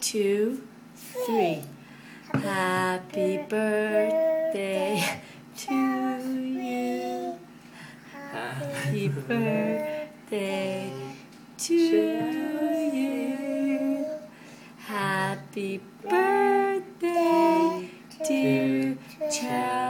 two, three. Happy birthday to you. Happy birthday to you. Happy birthday, dear. child.